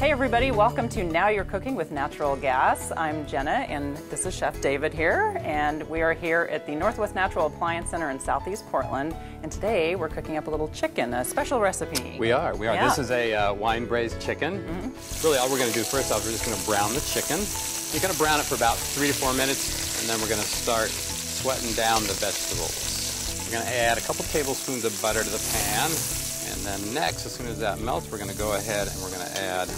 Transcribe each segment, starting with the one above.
Hey everybody, welcome to Now You're Cooking with Natural Gas. I'm Jenna and this is Chef David here and we are here at the Northwest Natural Appliance Center in Southeast Portland and today we're cooking up a little chicken, a special recipe. We are, we are. Yeah. This is a uh, wine braised chicken. Mm -hmm. Really all we're going to do first off, we're just going to brown the chicken. You're going to brown it for about three to four minutes and then we're going to start sweating down the vegetables. We're going to add a couple tablespoons of butter to the pan and then next, as soon as that melts, we're going to go ahead and we're going to add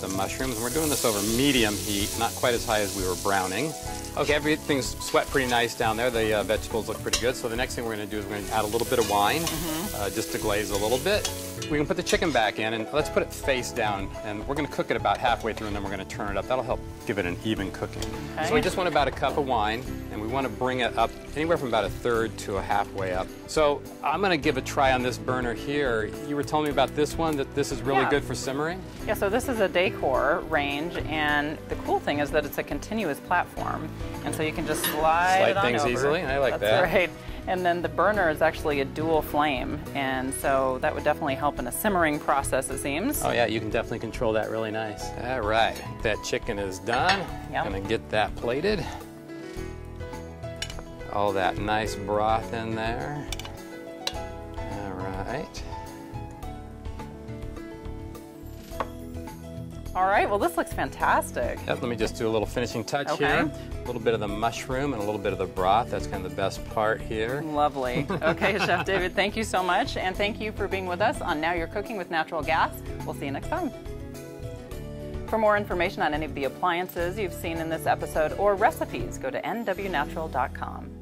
the mushrooms. And we're doing this over medium heat, not quite as high as we were browning. Okay, everything's sweat pretty nice down there. The uh, vegetables look pretty good. So the next thing we're going to do is we're going to add a little bit of wine, mm -hmm. uh, just to glaze a little bit. We can put the chicken back in, and let's put it face down. And we're going to cook it about halfway through, and then we're going to turn it up. That'll help give it an even cooking. Okay. So we just want about a cup of wine, and we want to bring it up anywhere from about a third to a halfway up. So I'm going to give a try on this burner here. You were telling me about this one, that this is really yeah. good for simmering? Yeah, so this is a Dacor range, and the cool thing is that it's a continuous platform. And so you can just slide, slide things over. easily. I like That's that. right. And then the burner is actually a dual flame, and so that would definitely help in a simmering process, it seems. Oh yeah, you can definitely control that really nice. All right, that chicken is done. Yep. Gonna get that plated. All that nice broth in there. All right. All right, well this looks fantastic. Yep, let me just do a little finishing touch okay. here. A little bit of the mushroom and a little bit of the broth. That's kind of the best part here. Lovely. Okay, Chef David, thank you so much. And thank you for being with us on Now You're Cooking with Natural Gas. We'll see you next time. For more information on any of the appliances you've seen in this episode or recipes, go to nwnatural.com.